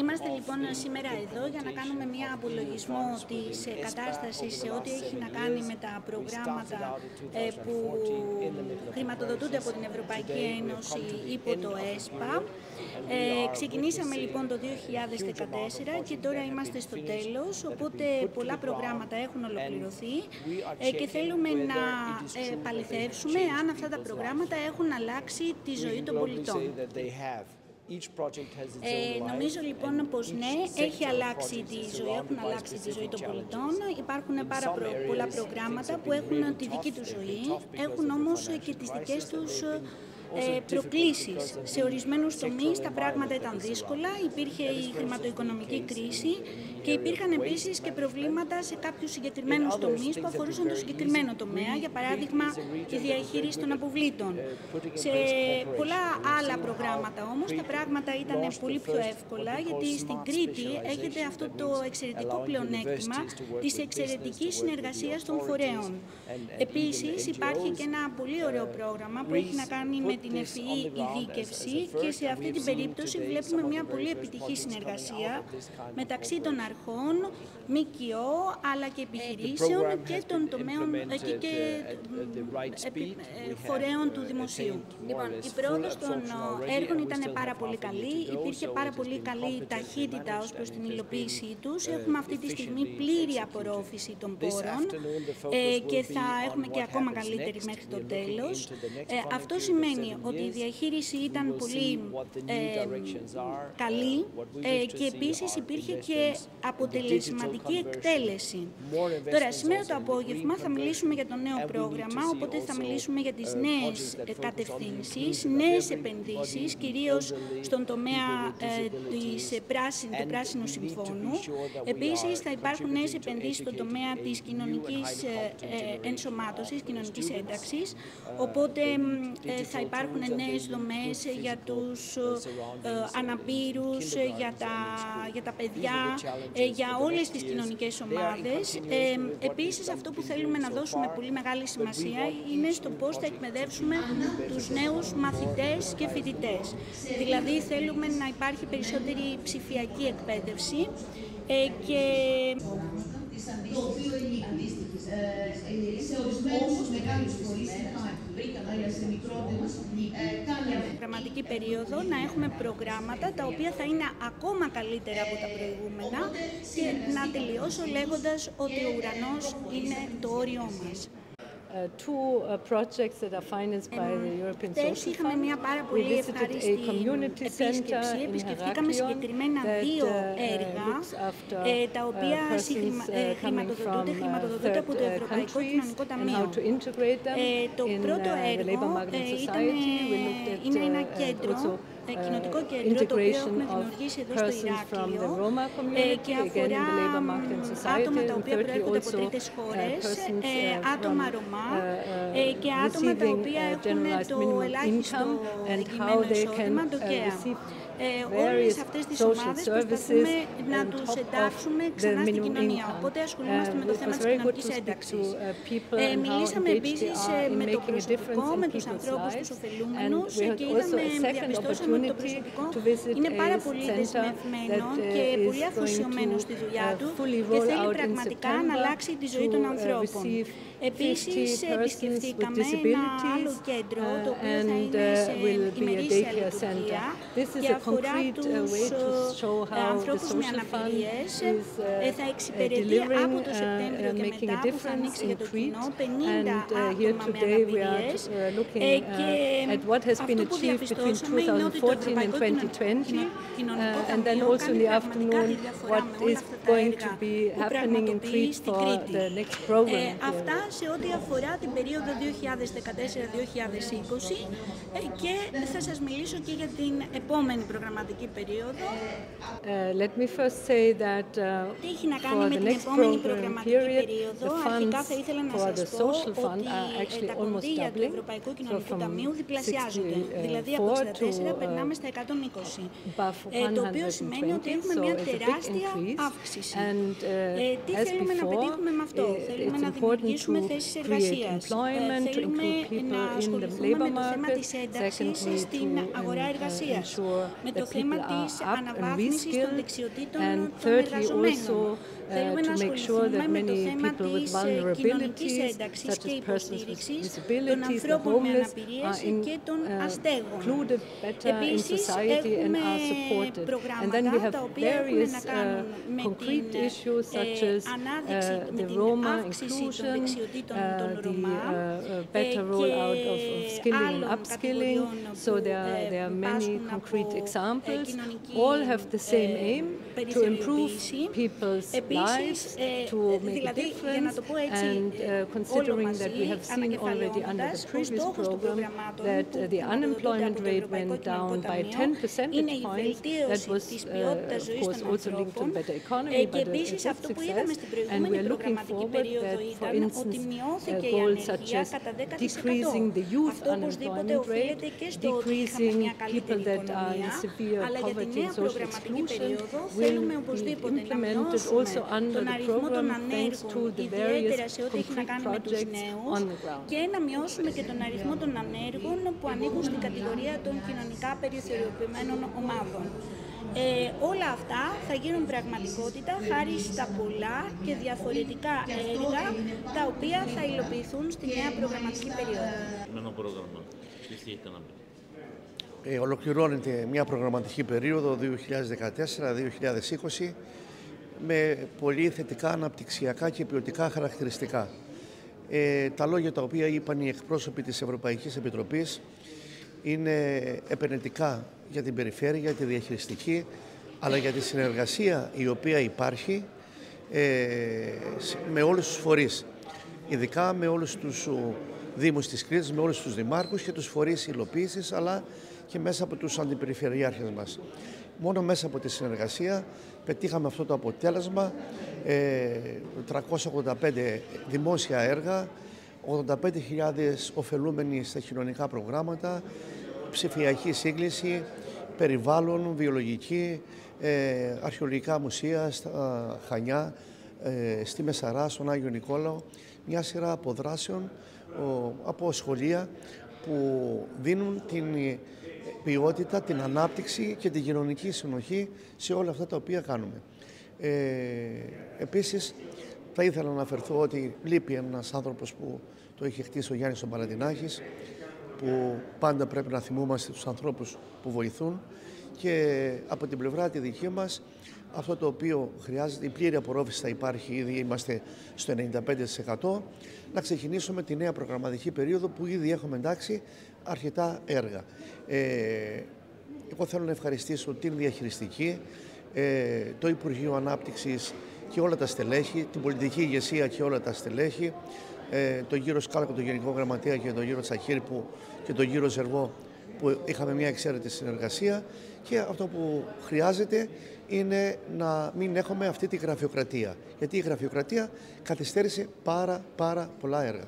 Είμαστε λοιπόν σήμερα εδώ για να κάνουμε μια απολογισμό της κατάστασης σε ό,τι έχει να κάνει με τα προγράμματα ε, που χρηματοδοτούνται από την Ευρωπαϊκή Ένωση υπό το ΕΣΠΑ. Ε, ξεκινήσαμε λοιπόν το 2014 και τώρα είμαστε στο τέλος, οπότε πολλά προγράμματα έχουν ολοκληρωθεί ε, και θέλουμε να ε, παληθεύσουμε αν αυτά τα προγράμματα έχουν αλλάξει τη ζωή των πολιτών. Ε, νομίζω λοιπόν πως ναι, έχει αλλάξει τη ζωή, έχουν αλλάξει τη ζωή των πολιτών. Υπάρχουν πάρα πολλά προγράμματα που έχουν τη δική τους ζωή, έχουν όμως και τις δικές τους ε, προκλήσεις. Σε ορισμένους τομείς τα πράγματα ήταν δύσκολα, υπήρχε η χρηματοοικονομική κρίση και υπήρχαν επίσης και προβλήματα σε κάποιους συγκεκριμένους τομείς που αφορούσαν το συγκεκριμένο τομέα, για παράδειγμα τη διαχείριση των αποβλήτων. Σε πολλά άλλα προγράμματα όμως τα πράγματα ήταν πολύ πιο εύκολα, γιατί στην Κρήτη έχετε αυτό το εξαιρετικό πλεονέκτημα της εξαιρετικής συνεργασίας των φορέων. Επίσης υπάρχει και ένα πολύ ωραίο πρόγραμμα που έχει να κάνει με την ευφυή ειδίκευση και σε αυτή την περίπτωση βλέπουμε μια πολύ επιτυχή συνεργασία μεταξύ των αρχών, ΜΚΟ, αλλά και επιχειρήσεων και των τομέων και, και φορέων του δημοσίου. Λοιπόν, η πρόοδος των έργων ήταν πάρα πολύ καλή, υπήρχε πάρα πολύ καλή ταχύτητα ως προς την υλοποίησή τους. Έχουμε αυτή τη στιγμή πλήρη απορρόφηση των πόρων. ε, και θα έχουμε και ακόμα καλύτερη μέχρι το τέλος. Ε, αυτό σημαίνει ότι η διαχείριση ήταν πολύ ε, καλή ε, και επίσης υπήρχε και αποτελεσματική εκτέλεση. Τώρα, σήμερα το απόγευμα θα μιλήσουμε για το νέο πρόγραμμα, οπότε θα μιλήσουμε για τις νέες κατευθύνσεις, νέες επενδύσεις, κυρίως στον τομέα ε, της πράσιν, του Πράσινου Συμφώνου. Επίσης, θα υπάρχουν νέες επενδύσεις στον τομέα της κοινωνικής ενσωμάτωσης, κοινωνικής ένταξης, οπότε θα υπάρχουν υπάρχουν νέες δομές για τους ε, αναπήρους, για τα, για τα παιδιά, ε, για όλες τις κοινωνικές ομάδες. Ε, επίσης, αυτό που θέλουμε να δώσουμε πολύ μεγάλη σημασία είναι στο πώς θα εκπαιδεύσουμε τους νέους μαθητές και φοιτητές. Δηλαδή, θέλουμε να υπάρχει περισσότερη ψηφιακή εκπαίδευση και το οποίο σε ορισμένους μεγάλους φορείς Πραγματική περίοδο να έχουμε προγράμματα τα οποία θα είναι ακόμα καλύτερα από τα προηγούμενα και να τελειώσω λέγοντας ότι ο ουρανός είναι το όριό μας. Uh, two uh, projects that are financed by the European Social Fund. μια πάρα πολύ ευχάριστη επίσκεψη. Επισκεφτήκαμε συγκεκριμένα δύο uh, έργα, ε, τα οποία χρηματοδοτούνται, χρηματοδοτούνται από το Ευρωπαϊκό Κοινωνικό Ταμείο. Ε, το πρώτο έργο ε, ήταν, είναι ένα κέντρο ε, κοινοτικό κέντρο το οποίο έχουμε δημιουργήσει εδώ στο Ηράκλειο ε, και αφορά άτομα τα οποία προέρχονται από τρίτες χώρες, ε, άτομα Ρωμά και άτομα τα οποία έχουν το ελάχιστο εγγυημένο εισόδημα, το ΚΕΑ ε, όλες αυτές τις ομάδες προσπαθούμε να τους εντάξουμε ξανά στην κοινωνία. Οπότε ασχολούμαστε με το θέμα της κοινωνικής ένταξης. Uh, ε, μιλήσαμε επίσης ε, με το προσωπικό, με τους ανθρώπους, τους ωφελούμενους και είδαμε, διαπιστώσαμε ότι το προσωπικό είναι πάρα πολύ δεσμευμένο uh, και πολύ αφοσιωμένο στη δουλειά uh, του και θέλει πραγματικά να αλλάξει τη ζωή των ανθρώπων. Επίσης, επισκεφτήκαμε ένα άλλο κέντρο, το οποίο θα είναι σε ημερήσια λειτουργία και αφορά τους ανθρώπους με αναπηρίες. Θα εξυπηρετεί από το Σεπτέμβριο και μετά που θα ανοίξει για το κοινό 50 άτομα με αναπηρίες και αυτό που διαπιστώσαμε είναι ότι το Ευρωπαϊκό Κοινωνικό Ταμείο κάνει πραγματικά τη διαφορά με όλα αυτά τα έργα που πραγματοποιεί στην Κρήτη. Αυτά σε ό,τι αφορά την περίοδο 2014-2020 και θα σας μιλήσω και για την επόμενη προγραμματική περίοδο. Uh, let me first say that uh, Τι έχει να κάνει με την επόμενη προγραμματική περίοδο. Αρχικά θα ήθελα να σας πω ότι τα κονδύλια του Ευρωπαϊκού Κοινωνικού Ταμείου διπλασιάζονται. Δηλαδή από 64 περνάμε στα 120. Το οποίο σημαίνει ότι έχουμε μια τεράστια αύξηση. Τι θέλουμε να πετύχουμε με αυτό; Θέλουμε να δημιουργήσουμε θέσεις εργασίας. Θέλουμε να ασχοληθούμε με το θέμα της ένταξης στην αγορά εργασίας. με το θέμα της αναβάθμισης των δεξιοτήτων των εργαζομένων. Θέλουμε να ασχοληθούμε με το θέμα της κοινωνικής ένταξης και υποστήριξης των ανθρώπων με αναπηρίες και των αστέγων. Επίσης, έχουμε προγράμματα τα οποία έχουν να κάνουν με την ανάδειξη, με την the uh, uh, better rollout of, of skilling and upskilling. So there are, there are many concrete examples. All have the same aim, to improve people's lives, to make a difference. And uh, considering that we have seen already under the previous program that uh, the unemployment rate went down by 10 percentage points, that was uh, of course also linked to a better economy, but a success. And we are looking forward that, for instance, uh, goals such as decreasing the youth unemployment rate, decreasing people that are in severe poverty and social exclusion will be implemented also under the program thanks to the various concrete projects on the ground. Και να μειώσουμε και τον αριθμό των ανέργων που ανήκουν στην κατηγορία των κοινωνικά περιθωριοποιημένων ομάδων. Ε, όλα αυτά θα γίνουν πραγματικότητα χάρη στα πολλά και διαφορετικά έργα τα οποία θα υλοποιηθούν στη νέα προγραμματική περίοδο. πρόγραμμα. Τι να ε, ολοκληρώνεται μια προγραμματική περίοδο 2014-2020 με πολύ θετικά αναπτυξιακά και ποιοτικά χαρακτηριστικά. Ε, τα λόγια τα οποία είπαν οι εκπρόσωποι της Ευρωπαϊκής Επιτροπής είναι επενετικά για την περιφέρεια, για τη διαχειριστική, αλλά για τη συνεργασία η οποία υπάρχει ε, με όλους τους φορείς. Ειδικά με όλους τους Δήμους της Κρήτης, με όλους τους δημάρχους και τους φορείς υλοποίησης, αλλά και μέσα από τους αντιπεριφερειάρχες μας. Μόνο μέσα από τη συνεργασία πετύχαμε αυτό το αποτέλεσμα, 385 ε, δημόσια έργα, 85.000 ωφελούμενοι στα κοινωνικά προγράμματα, ψηφιακή σύγκληση, περιβάλλον, βιολογική, ε, αρχαιολογικά μουσεία στα Χανιά, ε, στη Μεσαρά, στον Άγιο Νικόλαο, μια σειρά αποδράσεων από σχολεία που δίνουν την ποιότητα, την ανάπτυξη και την κοινωνική συνοχή σε όλα αυτά τα οποία κάνουμε. Ε, επίσης, θα ήθελα να αναφερθώ ότι λείπει ένας άνθρωπος που το είχε χτίσει ο Γιάννης ο Παλατινάκης, που πάντα πρέπει να θυμούμαστε τους ανθρώπους που βοηθούν και από την πλευρά τη δική μας αυτό το οποίο χρειάζεται, η πλήρη απορρόφηση θα υπάρχει ήδη, είμαστε στο 95%, να ξεκινήσουμε τη νέα προγραμματική περίοδο που ήδη έχουμε εντάξει αρκετά έργα. Ε, εγώ θέλω να ευχαριστήσω την διαχειριστική, ε, το Υπουργείο Ανάπτυξης και όλα τα στελέχη, την πολιτική ηγεσία και όλα τα στελέχη, ε, τον κύριο Σκάλκο, τον Γενικό Γραμματέα και τον κύριο Τσαχίρ που, και τον κύριο Ζερβό που είχαμε μια εξαίρετη συνεργασία και αυτό που χρειάζεται είναι να μην έχουμε αυτή τη γραφειοκρατία. Γιατί η γραφειοκρατία καθυστέρησε πάρα πάρα πολλά έργα.